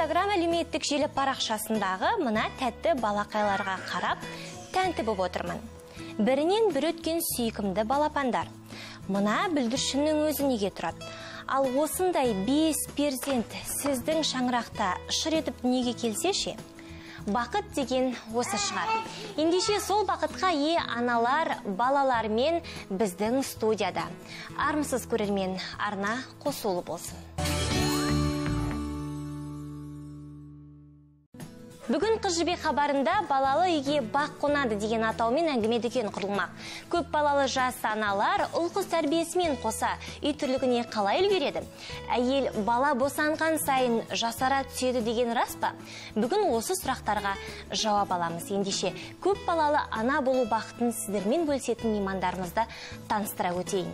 инстаграм әлеуметтік желі парақшасындағы мына тәтті балақайларға қарап тәнті болып отырмын. Бірінен бір өткен сүйкімді балапандар. Мына бүлдіршіннің өзі неге тұрады? Ал осындай бес перзент сіздің шаңырақта шыр етіп дүниеге келсе ше? Бақыт деген осы шығар. Ендеше сол бақытқа ие аналар балалармен біздің студияда. Армысыз көрермен арна қосулы болсын. Бүгін қыз жібек хабарында балалы үйге бақ қонады деген атаумен әңгіме дүкен құрылмақ. Көп балалы жас аналар ұл қыз тәрбиесімен қоса үй тірлігіне қалай үлгереді? Әйел бала босанған сайын жасара түседі деген рас па? Бүгін осы сұрақтарға жауап аламыз ендеше. Көп балалы ана болу бақытын сіздермен бөлісетін меймандарымызды таныстыра өтейін.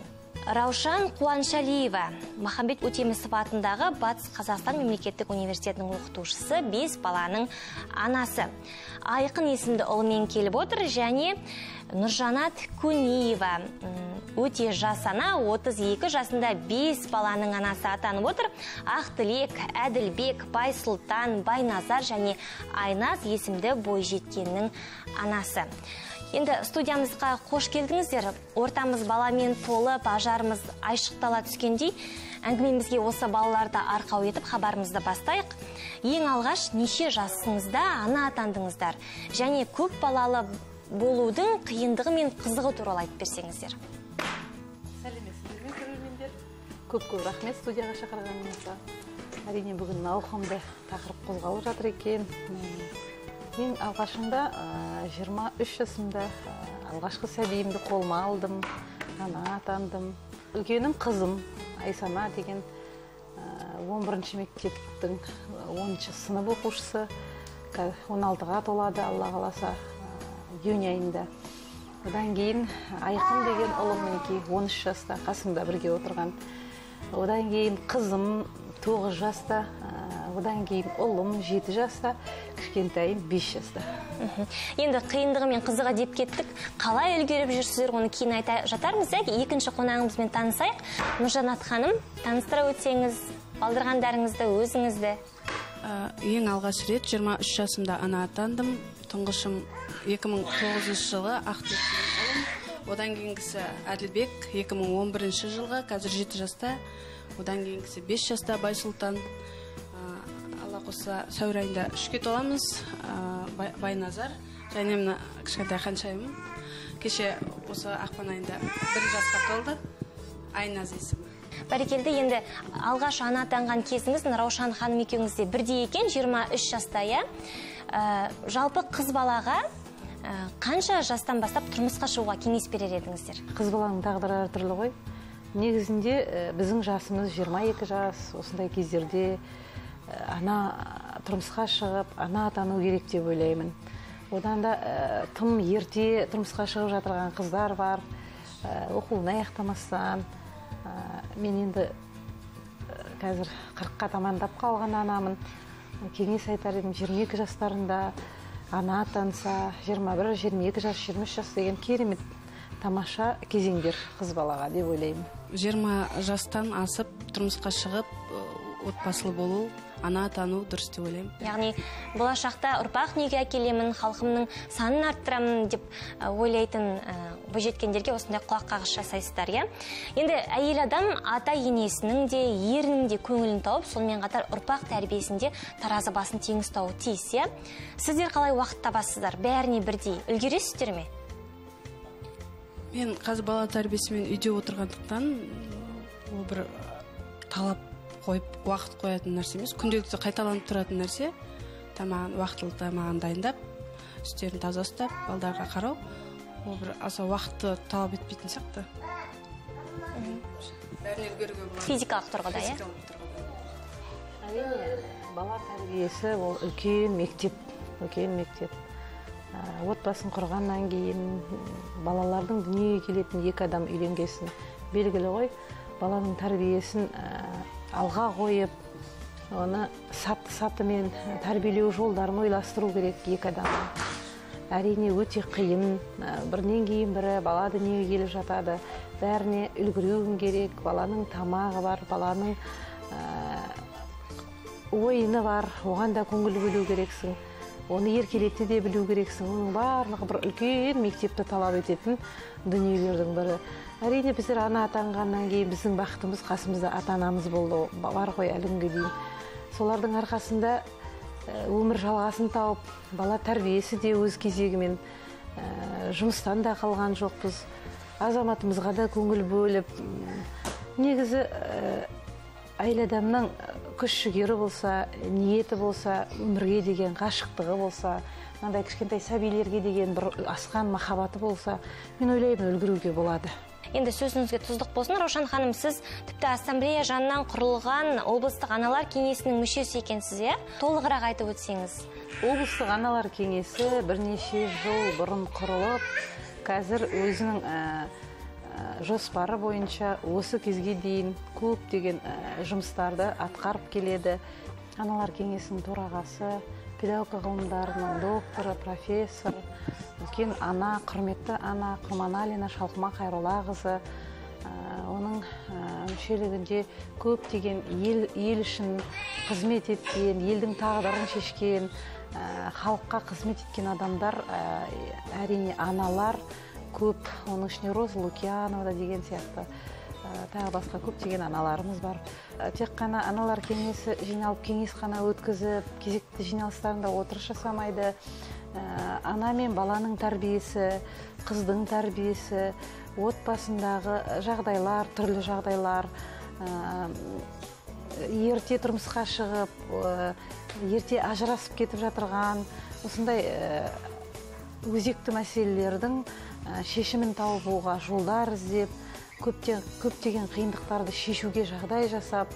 Раушан қуаншалиева махамбет өтемісов атындағы батыс қазақстан мемлекеттік университетінің оқытушысы бес баланың анасы. Айқын есімді ұлымен келіп отыр және нұржанат көнеева өте жас ана 32 жасында бес баланың анасы атанып отыр. Ақтілек әділбек байсұлтан байназар және айназ есімді бойжеткеннің анасы. Енді студиямызға қош келдіңіздер. Ортамыз баламен толып ажарымыз айшықтала түскендей әңгімемізге осы балаларды арқау етіп хабарымызды бастайық. Ең алғаш неше жасыңызда ана атандыңыздар? Және көп балалы болудың қиындығы мен қызығы туралы айтып берсеңіздер. Сәлеметсіздер ме көрермендер көп көп рахмет студияға шақырғаныңызға. Әрине бүгін ауқымды тақырып қозғалып жатыр екен. Ең алғашында 23 жасымда алғашқы сәбиімді қолыма алдым ана атандым. Үлкенім қызым айсана деген 11 мектептің 10 сынып оқушысы. 16-ға толады алла қаласа июнь айында. Одан кейін айқын деген ұлым мінекей 13 жаста қасымда бірге отырған. Одан кейін қызым 9 жаста одан кейін ұлым 7 жаста кішкентайым 5 жаста. Енді қиындығы мен қызығы деп кеттік. Қалай үлгеріп жүрсіздер оны кейін айта жатармыз иә екінші қонағымызбен танысайық. Нұржанат ханым таныстыра өтсеңіз балдырғандарыңызды өзіңізді. Ең алғаш рет 23 жасымда ана атандым. Тұңғышым 2009 жылы ақтөбе одан кейінгісі әділбек 2011 жылғы қазір 7 жаста. Одан кейінгісі 5 жаста байсұлтан. Қосса сәуір айында үшке толамыз. Байназар және мына кішкентай ханшайымым. Кеше осы ақпан айында бір жасқа толды. Айназ есімі. Бәрекелді енді алғаш ана атанған кезіңіз раушан ханым екеуіңіз де бірдей екен 23 жаста иә? Жалпы қыз балаға қанша жастан бастап тұрмысқа шығуға кеңес берер едіңіздер? Қыз баланың тағдыры әртүрлі ғой. Негізінде біздің жасымыз 22 жас осындай кездерде ана тұрмысқа шығып ана атану керек деп ойлаймын. Одан да тым ерте тұрмысқа шығып жатырған қыздар бар. Оқуын аяқтамастан мен енді қазір қырыққа тамандап қалған анамын. Кеңес айтар едім 22 жастарында ана атанса 21-22 жас 23 жас деген керемет тамаша кезеңдер қыз балаға деп ойлаймын. 20 жастан асып тұрмысқа шығып отбасылы болу ана атану дұрыс деп ойлаймын. Яғни болашақта ұрпақ неге әкелемін халқымның санын арттырамын деп ойлайтын бойжеткендерге осындай құлақ қағыс жасайсыздар иә? Енді әйел адам ата енесінің де ерінің де көңілін тауып сонымен қатар ұрпақ тәрбиесінде таразы басын тең ұстауы тиіс иә? Сіздер қалай уақыт табасыздар? Бәріне бірдей үлгересіздер ме? Мен қазір бала тәрбиесімен үйде отырғандықтан ол бір талап қойып уақыт қоятын нәрсе емес күнделікті қайталанып тұратын нәрсе. Тамағын уақытылы тамағын дайындап үстерін таза ұстап балдарға қарау. Ол бір аса уақытты талап етпейтін сияқты. Бәріне үлгеруге болады физикалық тұрғыда иә? Әрине бала тәрбиесі ол үлкен мектеп үлкен мектеп. Отбасын құрғаннан кейін балалардың дүниеге келетін екі адам үйленгесін белгілі ғой. Баланың тәрбиесін алға қойып оны саты сатымен тәрбиелеу жолдарын ойластыру керек екі адам. Әрине өте қиын бірінен кейін бірі бала дүниеге келіп жатады. Бәріне үлгеруің керек баланың тамағы бар баланың ойыны бар. Оған да көңіл бөлу керексің. Оны еркелете де білу керексің. Оның барлығы бір үлкен мектепті талап ететін дүниелердің бірі. Әрине біздер ана атанғаннан кейін біздің бақытымыз қасымызда ата анамыз болды. Бар ғой әлі күнге дейін. Солардың арқасында өмір жалғасын тауып бала тәрбиесі де өз кезегімен жұмыстан да қалған жоқпыз. Азаматымызға да көңіл бөліп негізі әйел адамның күш жігері болса ниеті болса өмірге деген ғашықтығы болса мынандай кішкентай сәбилерге деген бір асқан махаббаты болса мен ойлаймын үлгеруге болады. Енді сөзіңізге тұздық болсын. Раушан ханым сіз тіпті ассамблея жанынан құрылған облыстық аналар кеңесінің мүшесі екенсіз иә? Толығырақ айтып өтсеңіз. Облыстық аналар кеңесі бірнеше жыл бұрын құрылып қазір өзінің жоспары бойынша осы кезге дейін көптеген жұмыстарды атқарып келеді. Аналар кеңесінің төрағасы педагогика ғылымдарының докторы профессор үлкен ана құрметті ана құрманалина шалқыма қайроллақызы оның мүшелігінде көптеген ел, ел үшін қызмет еткен елдің тағдырын шешкен халыққа қызмет еткен адамдар әрине аналар көп оның ішінде роза лукьянова деген сияқты. Тағы басқа көптеген аналарымыз бар. Тек қана аналар кеңесі жиналып кеңес қана өткізіп кезекті жиналыстарында отырыс жасамайды ана мен баланың тәрбиесі қыздың тәрбиесі отбасындағы жағдайлар түрлі жағдайлар. Ерте тұрмысқа шығып ерте ажырасып кетіп жатырған осындай өзекті мәселелердің шешімін табуға жолдар іздеп көптеген қиындықтарды шешуге жағдай жасап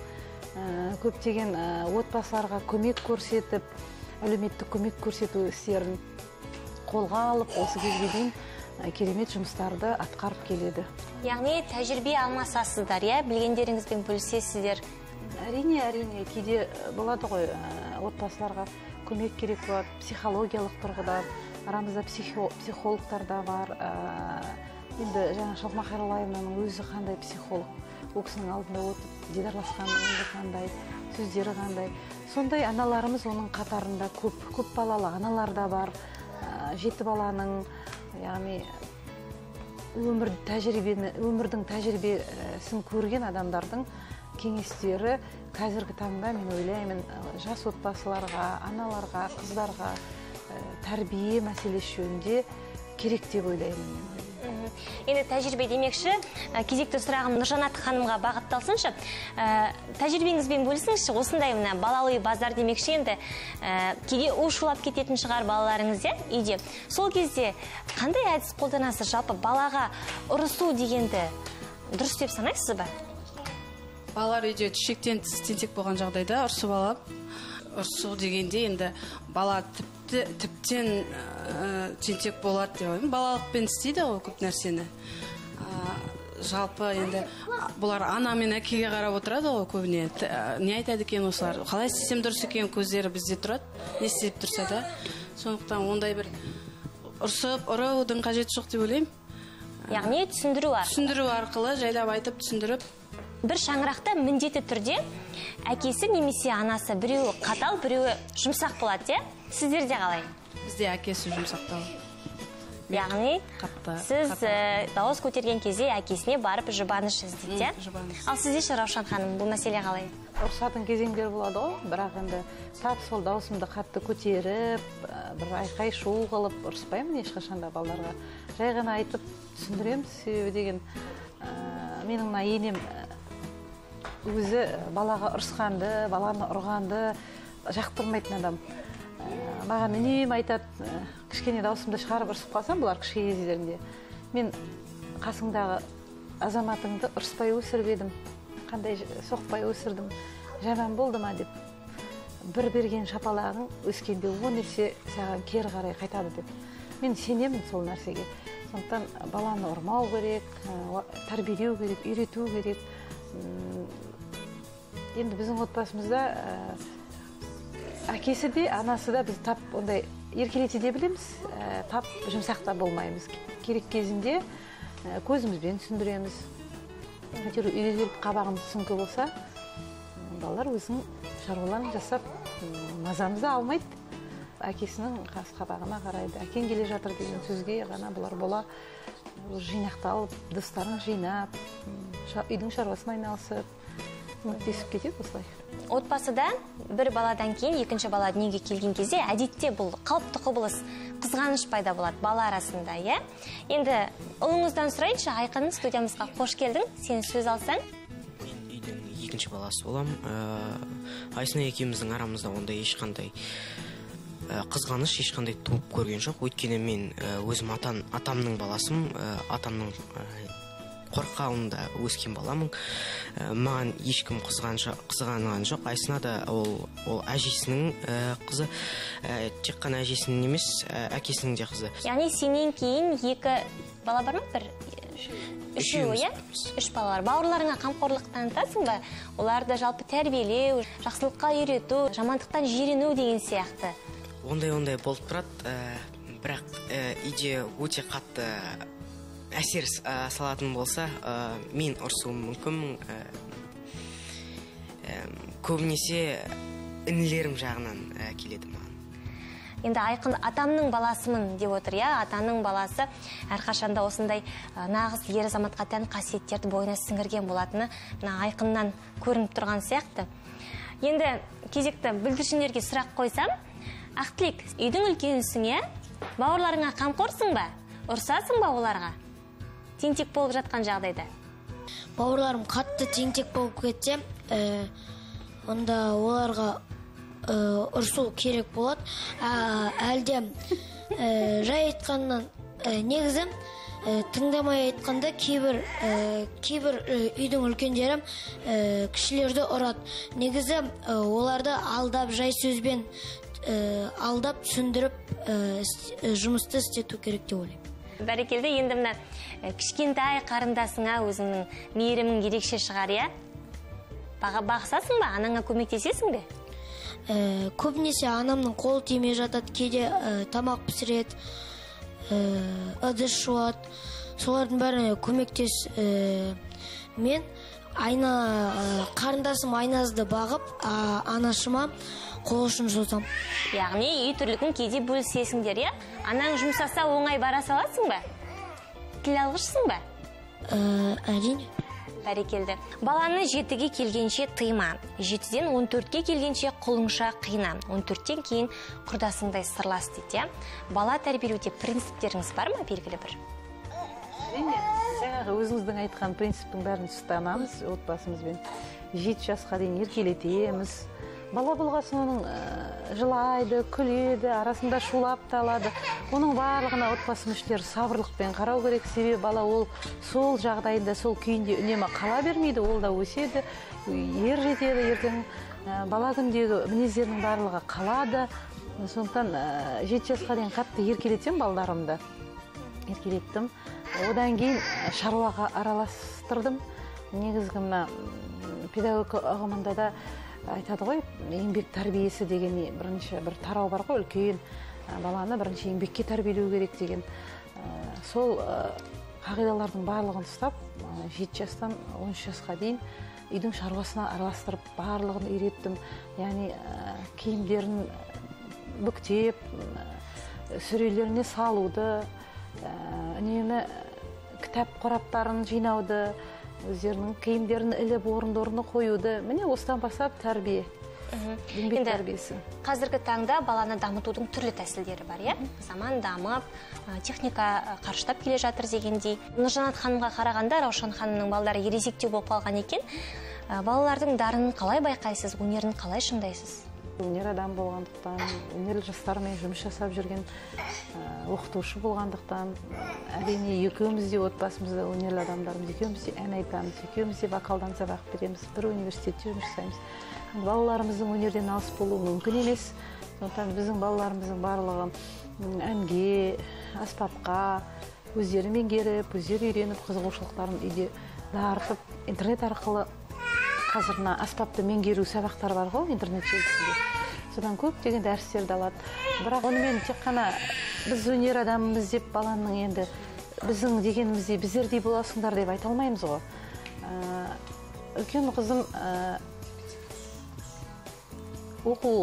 көптеген отбасыларға көмек көрсетіп әлеуметтік көмек көрсету істерін қолға алып осы кезге дейін керемет жұмыстарды атқарып келеді. Яғни тәжірибе алмасасыздар иә? Білгендеріңізбен бөлісесіздер. Әрине әрине кейде болады ғой отбасыларға көмек керек болады психологиялық тұрғыдан арамызда психологтар да бар енді жаңа хайроллаевнаның өзі қандай психолог ол кісінің алдында отырып дидарласқан өмірі қандай сөздері қандай. Сондай аналарымыз оның қатарында көп көп балалы аналар да бар жеті баланың яғни өмір тәжірибені өмірдің тәжірибесін көрген адамдардың кеңестері қазіргі таңда мен ойлаймын жас отбасыларға аналарға қыздарға тәрбие мәселесі жөнінде керек деп ойлаймын мен енді тәжірибе демекші. Кезекті сұрағым нұржанат ханымға бағытталсыншы. Тәжірибеңізбен бөлісіңізші. Осындай мына балалы үй базар демекші енді. Кейде у шулап кететін шығар балаларыңыз иә? Үйде. Сол кезде қандай әдіс қолданасыз? Жалпы балаға ұрысу дегенді дұрыс деп санайсыз ба? Балалар үйде шектен тыс тентек болған жағдайда ұрсып алып ұрысу дегенде енді бала тіпті тіптен ә, тентек болады деп ойлаймын. Балалықпен істейді ғой көп нәрсені. Ә, жалпы енді бұлар ана мен әкеге қарап отырады ғой көбіне. Не айтады екен осылар? Қалай істесем дұрыс екен көздері бізде тұрады. Не істеп тұрса да. Сондықтан ондай бір ұрсып ұраудың қажеті жоқ деп ойлаймын. Яғни түсіндіру арқылы. түсіндіру арқылы жайлап айтып түсіндіріп. бір шаңырақта міндетті түрде әкесі немесе анасы біреуі қатал біреуі жұмсақ болады иә? Сіздерде қалай? Бізде әкесі жұмсақтау яғни қатты сіз дауыс көтерген кезде әкесіне барып жұбаныш іздейді иә? жұбаныш ал сізде ше раушан ханым бұл мәселе қалай? Ұрысатын кезеңдер болады ғой. Бірақ енді тап сол дауысымды қатты көтеріп бір айқай шу қылып ұрыспаймын ешқашан да балаларға. Жай ғана айтып түсіндіремін себебі деген менің мына енем өзі балаға ұрысқанды баланы ұрғанды жақтырмайтын адам. Маған үнемі айтады кішкене даусымды шығарып ұрысып қалсам бұлар кішкене кездерінде мен қасыңдағы азаматыңды ұрыспай өсіріп қандай соқпай өсірдім жаман болды ма? деп бір берген шапалағың өскенде он есе саған кері қарай қайтады деп. Мен сенемін сол нәрсеге. Сондықтан баланы ұрмау керек тәрбиелеу керек үйрету керек. Енді біздің отбасымызда әкесі де анасы да біз тап ондай еркелете де білеміз. Тап жұмсақ та болмаймыз. Керек кезінде көзімізбен түсіндіреміз. Әйтеуір үйге қабағымыз түсіңкі болса балалар өзінің шаруаларын жасап мазамызды алмайды. Әкесінің қас қабағына қарайды. Әкең келе жатыр деген сөзге ғана бұлар бола. Жинақталып достарын жинап үйдің шаруасына айналысып көмектесіп кетеді осылай. Отбасыда бір баладан кейін екінші бала дүниеге келген кезде әдетте бұл қалыпты құбылыс қызғаныш пайда болады бала арасында иә? Енді ұлыңыздан сұрайыншы айқын студиямызға қош келдің. Сен сөз алсаң. Мен үйдің екінші баласы боламын. Ә, айсына екеуміздің арамызда ондай ешқандай ә, қызғаныш ешқандай туып көрген жоқ. Өйткені мен ә, өзім атан, атамның баласымын. Ә, атамның ә, қорқауында өскен баламын. Ә, маған ешкім қызғанған жоқ. Айсына да ол ол әжесінің ә, қызы. Ә, тек қана әжесінің емес ә, әкесінің де қызы. Яғни сенен кейін екі бала бар ма? бір үшеуі иә? үш бала бар. Бауырларыңа қамқорлық танытасың ба? Оларды жалпы тәрбиелеу жақсылыққа үйрету жамандықтан жирену деген сияқты. Ондай ондай болып тұрады. Ә, бірақ ә, үйде өте қатты әсер салатын болса ә, мен ұрсуым мүмкінмін ә, ә, көбінесе інілерім жағынан келеді маған. Енді айқын атамның баласымын деп отыр иә? Атаның баласы әрқашанда осындай нағыз ер азаматқа тән қасиеттерді бойына сіңірген болатыны мына айқыннан көрініп тұрған сияқты. Енді кезекті бүлдіршіндерге сұрақ қойсам ақтілек үйдің үлкенісің иә бауырларыңа қамқорсың ба? Ұрсасың ба оларға? Тентек болып жатқан жағдайда? Бауырларым қатты тентек болып кетсе ә, онда оларға ә, ұрсу керек болады. Ә, әлде ә, жай айтқаннан ә, негізі тыңдамай айтқанда кейбір кейбір үйдің үлкендері кішілерді ұрады. Негізі оларды алдап жай сөзбен алдап түсіндіріп жұмысты істету керек деп ойлаймын. Бәрекелді. Енді мына ә, кішкентай қарындасыңа өзіңнің мейірімің ерекше шығар иә? Бағысасың ба? Анаңа көмектесесің бе? Ә, көбінесе анамның қолы тимей жатады кейде ә, тамақ пісіреді ә, ыдыс жуады. Солардың бәріне көмектес ә, мен. Айна ә, қарындасым айназды бағып а, анашыма қол ұшын созамын яғни үй тірлігін кейде бөлісесіңдер иә? Анаң жұмсаса оңай бара саласың ба? Тіл алғышсың ба? Ә, әрине. Бәрекелді. Баланы жетіге келгенше тыйма. Жетіден он төртке келгенше құлыңша қиына он төрттен кейін құрдасыңдай сырлас дейді иә? Бала тәрбиелеуде принциптеріңіз бар ма белгілі бір? Әрине. Жаңағы өзіңіздің айтқан принциптің бәрін ұстанамыз отбасымызбен жеті жасқа дейін еркелетеміз бала болған соң оның ә, жылайды күледі арасында шулап та алады оның барлығына отбасы мүшелері сабырлықпен қарау керек. Себебі бала ол сол жағдайда сол күйінде үнемі қала бермейді. Ол да өседі ер жетеді ертең. Ә, бала күндегі мінездерінің барлығы қалады. Сондықтан ә, жеті жасқа дейін қатты еркелетемін балаларымды еркелеттім. Одан кейін шаруаға араластырдым. Негізгі мына м, педагогика ұғымында да айтады ғой еңбек тәрбиесі деген бірінші бір тарау бар ғой үлкен баланы бірінші еңбекке тәрбиелеу керек деген. Сол қағидалардың барлығын ұстап жеті жастан он үш жасқа дейін үйдің шаруасына араластырып барлығын үйреттім. Яғни киімдерін бүктеп м, сөрелеріне салуды үнемі кітап қораптарын жинауды өздерінің киімдерін іліп орынды орнына қоюды. Міне осыдан бастап тәрбие. Еңбек тәрбиесі. қазіргі таңда баланы дамытудың түрлі тәсілдері бар иә? Заман дамып техника қарыштап келе жатыр дегендей. Нұржанат ханымға қарағанда раушан ханымның балдары ересектеу болып қалған екен. Балалардың дарынын қалай байқайсыз өнерін қалай шыңдайсыз? Өнер адам болғандықтан өнерлі жастармен жұмыс жасап жүрген оқытушы болғандықтан әрине екеуміз де отбасымызда өнерлі адамдармыз екеуміз де ән айтамыз екеуміз де вокалдан сабақ береміз бір университетте жұмыс жасаймыз балаларымыздың өнерден алыс болуы мүмкін емес. Сондықтан біздің балаларымыздың барлығы әнге аспапқа өздері меңгеріп өздері үйреніп қызығушылықтарын үйде дарытып интернет арқылы қазір мына аспапты меңгеру сабақтары бар ғой интернет желісінде. Содан көптеген дәрістерді алады. Бірақ онымен тек қана біз өнер адамымыз деп баланың енді біздің дегеніміздей біздердей боласыңдар деп айта алмаймыз ғой. Ә, үлкен қызым ә, оқу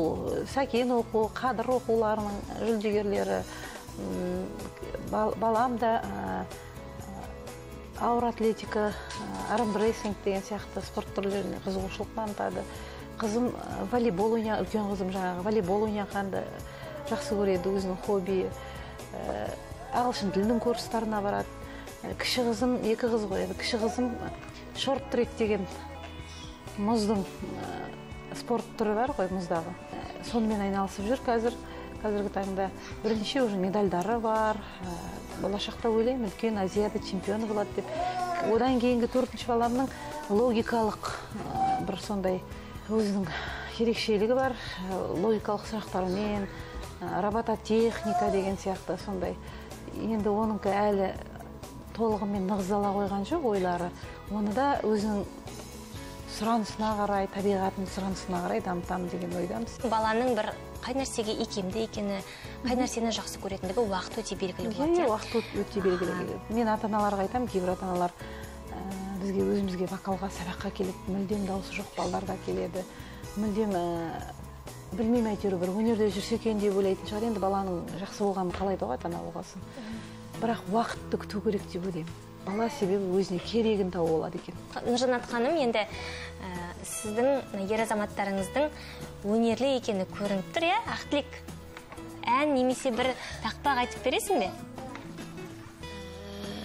сәкен оқу қадыр оқуларының жүлдегерлері балам да ә, ауыр атлетика ә, армбрейсинг деген сияқты спорт түрлеріне қызығушылық танытады. Қызым ә, волейбол ойна үлкен қызым жаңағы волейбол ойнағанды жақсы көреді өзінің хоббиі. Ә, ағылшын тілінің курстарына барады. Кіші қызым екі қыз ғой енді кіші қызым шорт трек деген мұздың спорт түрі бар ғой мұздағы. Сонымен айналысып жүр қазір. Қазіргі таңда бірнеше уже медальдары бар. Ә, болашақта ойлаймын үлкен азиада чемпионы болады деп. Одан кейінгі төртінші баламның логикалық ә, бір сондай өзінің ерекшелігі бар. Ә, логикалық сұрақтармен робототехника деген сияқты сондай. Енді оныкі әлі толығымен нығыздала қойған жоқ ойлары. Оны да өзінің сұранысына қарай табиғаттың сұранысына қарай дамытамын деген ойдамыз. Баланың бір қай нәрсеге икемді екені қай нәрсені жақсы көретіндігі уақыт өте белгілі болады иә. уақыт өт- өте белгілі. Мен ата аналарға айтамын кейбір ата аналар ә, бізге өзімізге вокалға сабаққа келеді мүлдем дауысы жоқ балдар да келеді. Мүлдем ә, білмеймін әйтеуір бір өнерде жүрсе екен деп ойлайтын шығар. Енді баланың жақсы болғанын қалайды ғой ата ана болғасын бірақ уақытты күту керек деп ойлаймын. Бала себебі өзіне керегін тауып алады екен. Нұржанат ханым енді ә, сіздің ер азаматтарыңыздың өнерлі екені көрініп тұр иә? Ақтілек ән немесе бір тақпақ айтып бересің бе?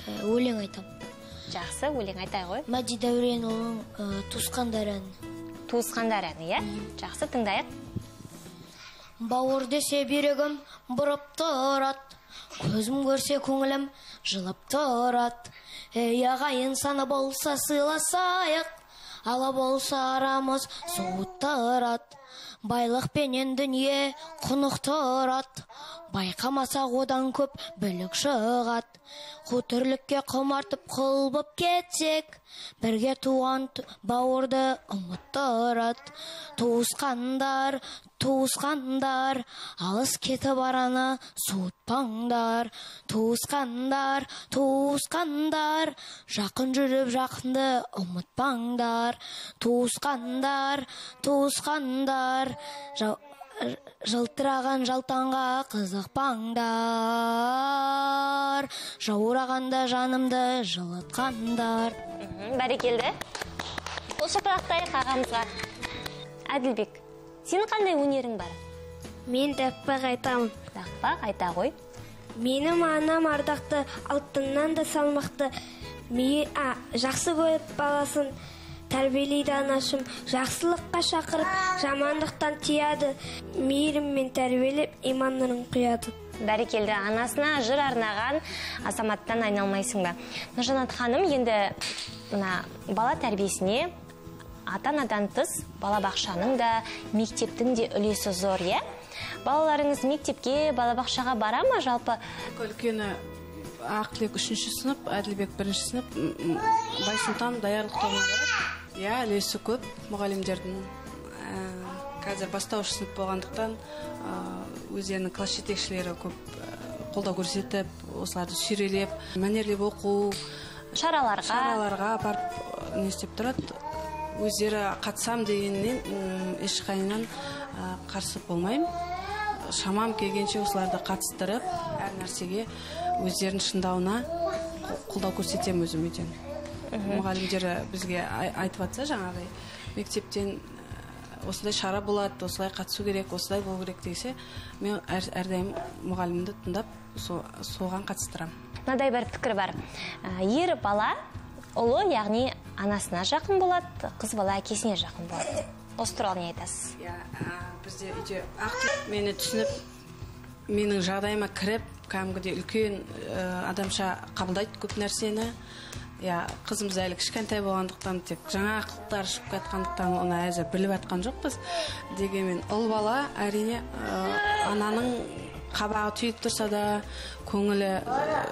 Ә, өлең айтам. Жақсы өлең айтай ғой мәди дәуренұлының ә, туысқандар әні туысқандар әні иә? Жақсы тыңдайық. Бауыр десе бүйрегім бұрып тұрады. Көзім көрсе көңілім жылып тұрады. Ей ағайын саны болса сыйласайық ала болса арамыз суыттырады байлықпенен дүние құнықтырады байқамасақ одан көп бүлік шығады қу тірлікке құмартып құл боп кетсек бірге туған бауырды ұмыттырады туысқандар туысқандар алыс кетіп араны суытпаңдар. Туысқандар туысқандар жақын жүріп жақынды ұмытпаңдар. Туысқандар туысқандар жылтыраған жалтанға қызықпаңдар. Жаурағанда жанымды жылытқандар. Бәрекелді. Қол шапалақтайық ағамызға әділбек сенің қандай өнерің бар Мен тақпақ айтамын. тақпақ айта ғой Менің анам ардақты, алтыннан да салмақты. А, жақсы көріп баласын тәрбиелейді анашым. Жақсылыққа шақырып, жамандықтан тияды. Мейіріммен тәрбиелеп, иман нұрын құяды. бәрекелді анасына жыр арнаған азаматтан айналмайсың ба нұржанат ханым енді мына бала тәрбиесіне ата анадан тыс балабақшаның да мектептің де үлесі зор иә? Балаларыңыз мектепке балабақшаға бара ма жалпы? Үлкені ақтілек үшінші сынып әділбек бірінші сынып байсұлтан даярлық тобына барады. Иә үлесі көп мұғалімдердің. Ә, қазір бастауыш сынып болғандықтан өздерінің класс жетекшілері көп ә, қолдау көрсетіп осыларды сүйрелеп мәнерлеп оқу шараларға? шараларға барып ә, не істеп тұрады? Өздері қатысам дегеннен ешқайынан қарсы болмаймын. Шамам келгенше осыларды қатыстырып әр нәрсеге өздерін шыңдауына қо- қолдау көрсетемін өзім үйден. Мұғалімдері бізге ай- айтып жатса жаңағыдай мектептен осындай шара болады осылай қатысу керек осылай болу керек десе мен әр, әрдайым мұғалімді тыңдап со- соған қатыстырамын. Мынадай бір пікір бар. Ер бала ұлы яғни анасына жақын болады қыз бала әкесіне жақын болады. Осы туралы не айтасыз? Иә бізде үйде ақтілек мені түсініп менің жағдайыма кіріп кәдімгідей үлкен ә, адамша қабылдайды көп нәрсені. Иә қызымыз әлі кішкентай болғандықтан тек жаңа ақылдар шығып жатқандықтан оны әзір біліп жатқан жоқпыз. Дегенмен ұл бала әрине ә, ананың қабағы түйіліп тұрса да көңілі ә,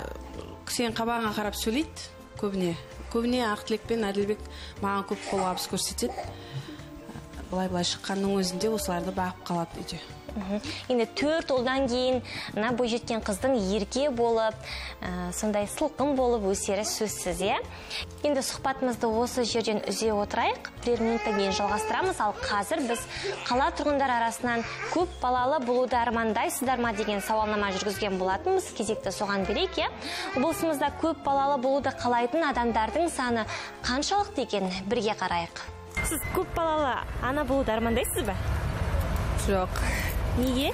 сенің қабағыңа қарап сөйлейді көбіне. көбіне ақтілек менен адилбек мага көп кол қолғабыс көрсөтөт. Былай былай шыққанның өзінде осыларды багып калат үйдө. Енді төрт ұлдан кейін мына бойжеткен қыздың ерке болып ә, сондай сылқым болып өсері сөзсіз иә? Енді сұхбатымызды осы жерден үзе отырайық. Бірер минуттан кейін жалғастырамыз. Ал қазір біз қала тұрғындар арасынан көп балалы болуды армандайсыздар ма деген сауалнама жүргізген болатынбыз. Кезекті соған берейік иә? Облысымызда көп балалы болуды қалайтын адамдардың саны қаншалықты екенін бірге қарайық. Сіз көп балалы ана болуды армандайсыз ба? Жоқ. Неге?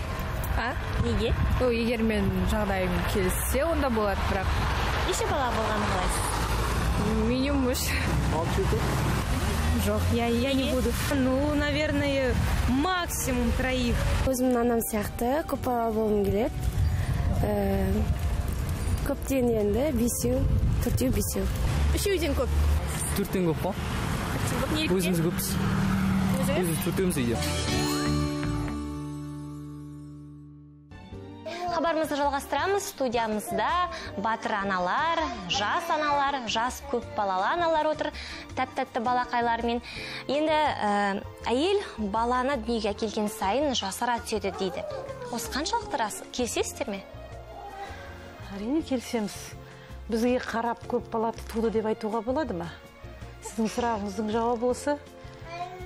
А? Неге? Ол егер мен жағдайым келіссе онда болады бірақ. Неше бала болғанын қалайсыз минимум үш. Жоқ, я, я не буду. Ну, наверное, максимум троих. өзімнің анам сияқты көп бала болғым келеді. Ә, көптен енді бесеу төртеу бесеу. Үшеуден көп. төрттен көп па? Өзіміз көппіз. Өзіміз төртеуміз үйде. Хабарымызды жалғастырамыз. Студиямызда батыр аналар жас аналар жас көп балалы аналар отыр. Тәп тәтті балақайлармен енді ә, әйел баланы дүниеге әкелген сайын жасара түседі дейді. Осы қаншалықты рас? Келісесіздер ме? Әрине келісеміз. Бізге қарап көп бала туды деп айтуға болады ма? Сіздің сұрағыңыздың жауабы осы.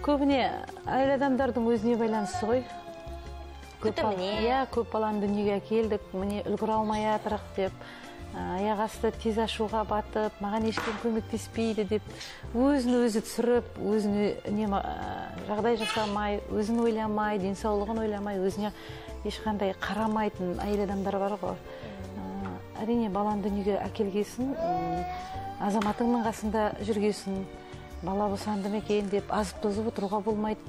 Көбіне әйел адамдардың өзіне байланысты ғой. Күтіміне. иә көп баланы дүниеге әкелдік міне үлгере алмай жатырық деп аяқ асты тез ашуға батып маған ешкім көмектеспейді деп өзін өзі түсіріп өзіне үнемі жағдай жасамай өзін ойламай денсаулығын ойламай өзіне ешқандай қарамайтын әйел адамдар бар ғой әрине баланы дүниеге әкелгесін азаматыңның қасында жүргесін бала босанды ма екен деп азып тозып отыруға болмайды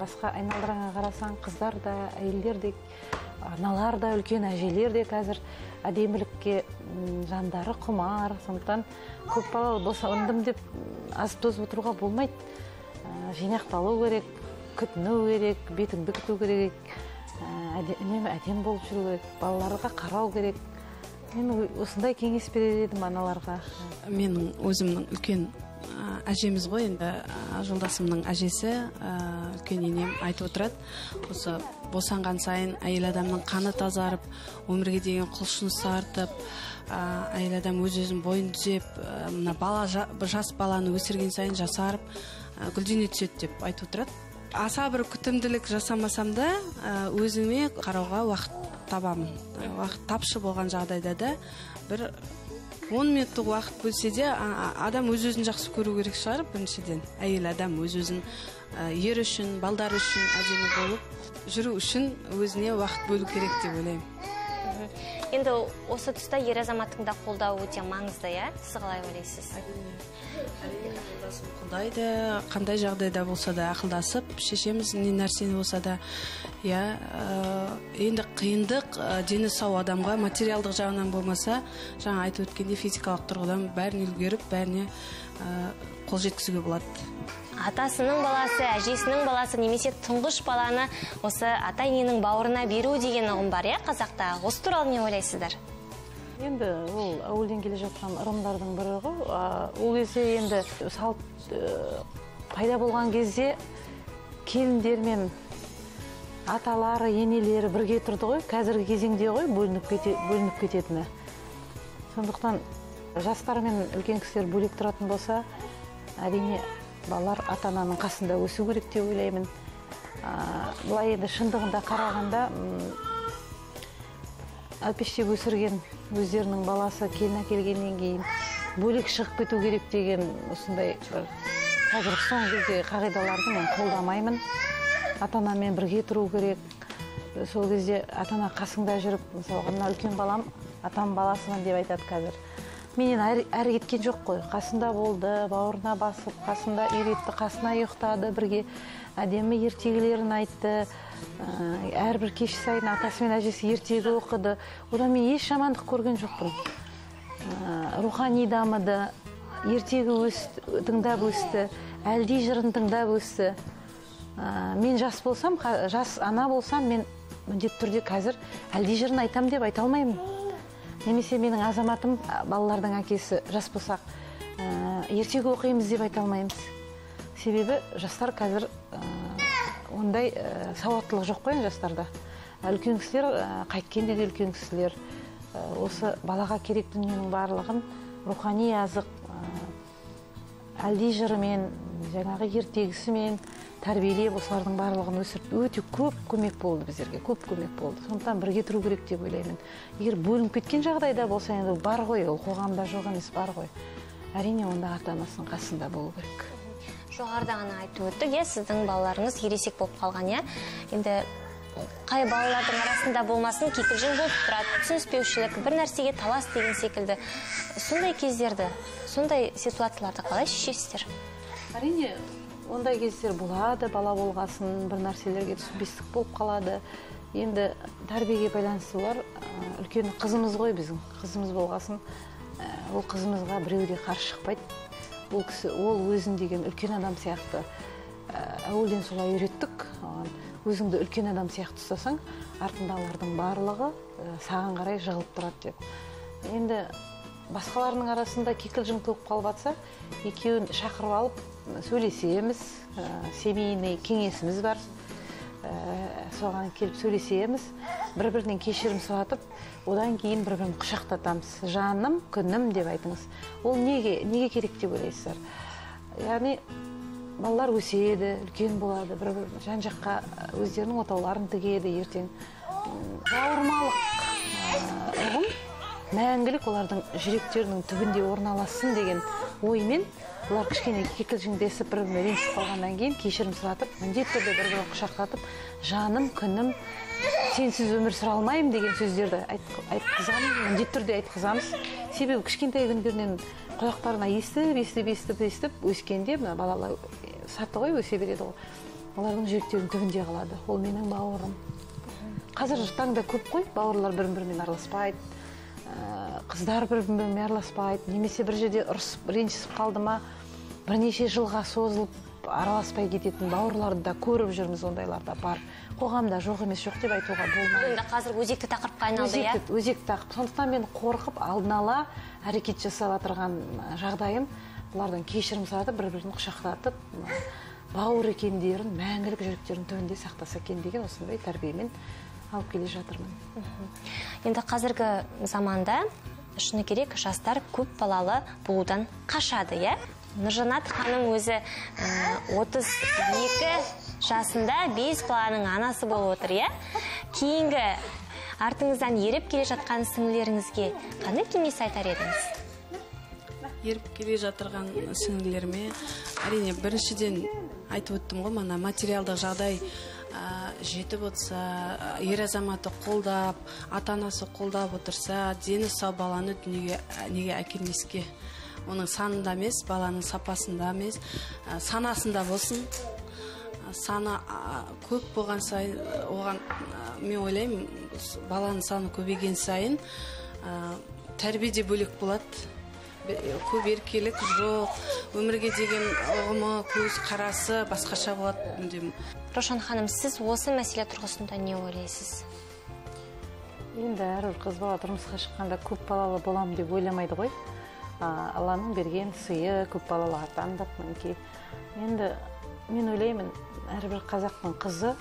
басқа айналаңа қарасаң қыздар да әйелдер де аналар да үлкен әжелер де қазір әдемілікке жандары құмар. Сондықтан балалы босандым деп азып тозып отыруға болмайды. Ә, жинақталу керек күтіну керек бетіңді күту керек Ә, үнемі әдемі болып жүру керек балаларға қарау керек. Мен осындай кеңес берер едім аналарға. Менің өзімнің үлкен әжеміз ғой енді жолдасымның әжесі үлкен енем айтып отырады. Осы босанған сайын әйел адамның қаны тазарып өмірге деген құлшынысы артып әйел адам өз өзін бойын түзеп мына бала жа- жас баланы өсірген сайын жасарып гүлдене түседі деп айтып отырады. Аса бір күтімділік жасамасам да өзіме қарауға уақыт табамын. Уақыт тапшы болған жағдайда да бір он минуттық уақыт бөлсе де адам өз өзін жақсы көру керек шығар біріншіден. Әйел адам өз өзін ер үшін балдар үшін әдемі болып жүру үшін өзіне уақыт бөлу керек деп ойлаймын. Енді осы тұста ер азаматтың да қолдауы өте маңызды иә? Сіз қалай ойлайсыз? Қолдайды қандай жағдайда болса да ақылдасып шешеміз не нәрсені болса да иә ә, енді қиындық ә, дені сау адамға материалдық жағынан болмаса жаңа айтып өткендей физикалық тұрғыдан бәріне үлгеріп бәріне ә, қол жеткізуге болады. Атасының баласы әжесінің баласы немесе тұңғыш баланы осы ата бауырына беру деген ұғым бар иә қазақта. Осы туралы не ойлайсыздар? Енді ол әуелден келе жатқан ырымдардың бірі ғой. Ол кезде енді салт э, пайда болған кезде келіндер мен аталары енелері бірге тұрды ғой. Қазіргі кезеңде ғой бөлініп, кете, бөлініп кететіні. Сондықтан жастар мен үлкен кісілер бөлек тұратын болса әрине балалар ата ананың қасында өсу керек деп ойлаймын. Былай енді шындығында қарағанда әлпештеп өсірген өздерінің баласы келін әкелгеннен кейін бөлек шығып кету керек деген осындай бір қазіргі соңғы кезде қағидаларды мен қолдамаймын. Ата анамен бірге тұру керек. Сол кезде ата ана қасыңда жүріп мысалға мына үлкен балам атам баласымын деп айтады қазір. Менен әрі, кеткен жоқ қой. Қасында болды бауырына басып қасында үйретті қасына ұйықтады бірге әдемі ертегілерін айтты. Ә, әрбір кеш сайын атасы мен әжесі ертегі оқыды. Одан мен еш жамандық көрген жоқпын. Ә, рухани дамыды ертегі өсті, тыңдап өсті әлди жырын тыңдап өсті. Ә, мен жас болсам жас ана болсам мен міндетті түрде қазір әлди жырын айтам деп айта алмаймын. Немесе менің азаматым балалардың әкесі жас болсақ ертегі оқимыз деп айта алмаймыз. Себебі жастар қазір ондай сауаттылық жоқ қой жастарда. Үлкен кісілер қайткенде де үлкен кісілер. Осы балаға керек дүниенің барлығын рухани азық әлди жырымен жаңағы ертегісімен тәрбиелеп осылардың барлығын өсіріп өте көп көмек болды біздерге көп көмек болды. Сондықтан бірге тұру керек деп ойлаймын. Егер бөлініп кеткен жағдайда болса енді бар ғой ол қоғамда жоқ емес бар ғой. Әрине онда ата анасының қасында болу керек. Жоғарыда ғана айтып өттік иә сіздің балаларыңыз ересек болып қалған иә. Енді қай балалардың арасында болмасын кикілжің болып тұрады. Түсініспеушілік бір нәрсеге талас деген секілді. Сондай кездерді сондай ситуацияларды қалай шешесіздер? Әрине ондай кездер болады бала болғасын бір нәрселерге түсінбестік болып қалады. Енді тәрбиеге байланысты олар үлкен қызымыз ғой біздің. Қызымыз болғасын ол қызымызға біреу де қарсы шықпайды. Ол кісі ол өзін деген үлкен адам сияқты. Әуелден солай үйреттік оған өзіңді үлкен адам сияқты ұстасаң артындағылардың барлығы саған қарай жығылып тұрады деп. Енді басқаларының арасында кикілжің туып қалып жатса екеуін шақырып алып сөйлесеміз ә, семейный кеңесіміз бар ә, соған келіп сөйлесеміз бір бірінен кешірім сұратып одан кейін бір бірін құшақтатамыз жаным күнім деп айтыңыз ол неге неге керек деп ойлайсыздар яғни балалар өседі үлкен болады бір бір жан жаққа өздерінің отауларын тігеді ертең. Бауырмалық ұғым мәңгілік олардың жүректерінің түбінде орналассын деген оймен олар кішкене кикілжіңдесіп бір біріне ренжісіп қалғаннан кейін кешірім сұратып міндетті түрде бір бірін құшақтатып жаным күнім сенсіз өмір сүре алмаймын деген сөздерді айтқызамыз міндетті түрде айтқызамыз. Себебі кішкентай күндерінен құлақтарына естіп естіп естіп естіп өскенде мына балалар саты ғой өсе береді ғой. Олардың жүректерінің түбінде қалады. Ол менің бауырым. Қазіргі таңда көп қой бауырлар бір бірімен араласпайды. Ә, қыздар бір бірімен араласпайды. Немесе бір жерде ұрысып ренжісіп қалды ма? Бірнеше жылға созылып араласпай кететін бауырларды да көріп жүрміз ондайлар да бар. Қоғамда жоқ емес жоқ деп айтуға болмайды. Енді қазір өзекті тақырыпқа айналды иә? Өзекті тақырып. Сондықтан мен қорқып алдын ала әрекет жасап жатырған жағдайым бұлардан кешірім сұратып бір бірін құшақтатып бауыр екендерін мәңгілік жүректерінің түбінде сақтаса екен деген осындай тәрбиемен алып келе жатырмын. Енді қазіргі заманда шыны керек жастар көп балалы болудан қашады иә? Нұржанат ханым өзі отыз екі жасында бес баланың анасы болып отыр иә? Кейінгі артыңыздан еріп келе жатқан сіңлілеріңізге қандай кеңес айтар едіңіз? Еріп келе жатырған сіңлілеріме әрине біріншіден айтып өттім ғой мана материалдық жағдай жетіп отырса ер азаматы қолдап ата анасы қолдап отырса дені сау баланы дүниеге неге әкелмеске? Оның санында емес баланың сапасында емес ә, санасында болсын. Саны көп болған сайын оған мен ойлаймын баланың саны көбейген сайын ә, тәрбие де бөлек болады. Көп еркелік жоқ өмірге деген ұғымы көз қарасы басқаша болады мүлдем рошан ханым сіз осы мәселе тұрғысында не ойлайсыз? Енді әрбір қыз бала тұрмысқа шыққанда көп балалы боламын деп ойламайды ғой. Алланың берген сыйы көп балалы атандық мінекей. Енді мен ойлаймын әрбір қазақтың қызы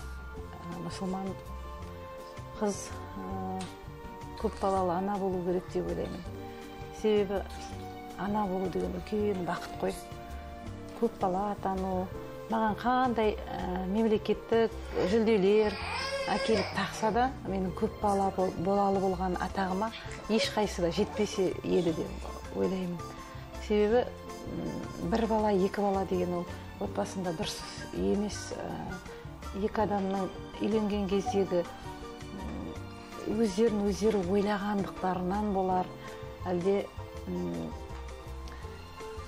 мұсылман қыз көп балалы ана болу керек деп ойлаймын. Себебі ана болу деген үлкен бақыт қой. Көп бала атану маған қандай мемлекеттік жүлделер әкеліп тақса да менің көп бала болалы болған атағыма ешқайсысы да жетпесе еді деп ойлаймын. Себебі бір бала екі бала деген ол отбасында дұрыс емес екі адамның үйленген кездегі өздерін өздері ойлағандықтарынан болар. Әлде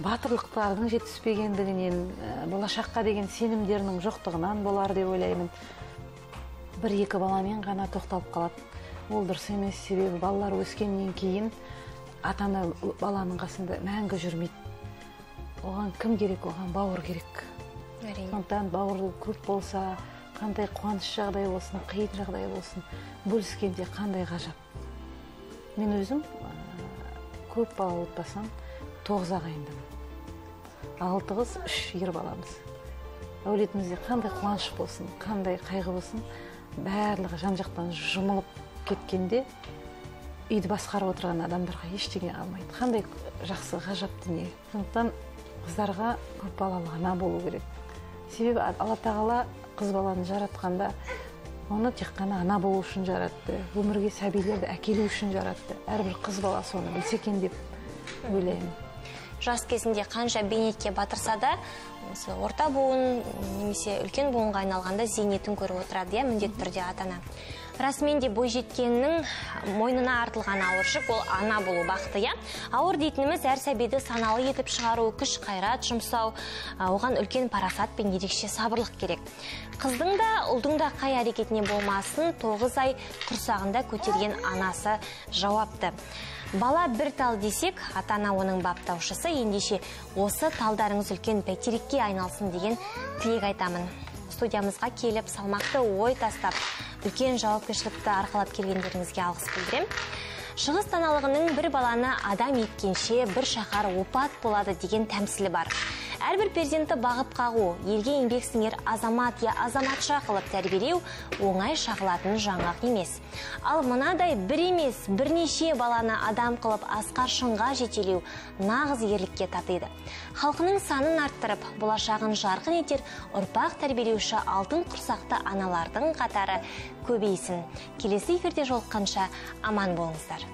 батырлықтарының жетіспегендігінен болашаққа деген сенімдерінің жоқтығынан болар деп ойлаймын. Бір екі баламен ғана тоқталып қалады. Ол дұрыс емес. Себебі балалар өскеннен кейін ата ана баланың қасында мәңгі жүрмейді. Оған кім керек? Оған бауыр керек. әрине. Сондықтан бауыр көп болса қандай қуаныш жағдай болсын қиын жағдай болсын бөліскенде қандай ғажап. Мен өзім көп балалы отбасынан тоғыз ағайындымын. Алты қыз үш ер баламыз. Әулетімізде қандай қуаныш болсын қандай қайғы болсын барлығы жан жақтан жұмылып кеткенде үйді басқарып отырған адамдарға ештеңе қалмайды қандай жақсы ғажап дүние. Сондықтан қыздарға көпбалалы ана болу керек. Себебі алла тағала қыз баланы жаратқанда оны тек қана ана болу үшін жаратты өмірге сәбилерді әкелу үшін жаратты. Әрбір қыз бала соны білсе екен деп ойлаймын. Жас кезінде қанша бейнетке батырса да осы орта буын немесе үлкен буынға айналғанда зейнетін көріп отырады иә міндетті түрде ата ана расымен де бойжеткеннің мойнына артылған ауыр жүк ол ана болу бақыты иә? Ауыр дейтініміз әр сәбиді саналы етіп шығару күш қайрат жұмсау оған үлкен парасат пен ерекше сабырлық керек. Қыздың да ұлдың да қай әрекетіне болмасын тоғыз ай құрсағында көтерген анасы жауапты. Бала бір тал десек ата ана оның баптаушысы ендеше осы талдарыңыз үлкен бәйтерекке айналсын деген тілек айтамын. Студиямызға келіп салмақты ой тастап үлкен жауапкершілікті арқалап келгендеріңізге алғыс білдірем. Шығыс даналығының бір баланы адам еткенше бір шаһар опат болады деген тәмсілі бар. Әрбір перзентті бағып қағу елге еңбек сіңер азамат я азаматша қылып тәрбиелеу оңай шағылатын жаңалық емес. Ал мынадай бір емес бірнеше баланы адам қылып асқар шыңға жетелеу нағыз ерлікке татиды халқының санын арттырып болашағын жарқын етер ұрпақ тәрбиелеуші алтын құрсақты аналардың қатары көбейсін. Келесі эфирде жолыққанша аман болыңыздар.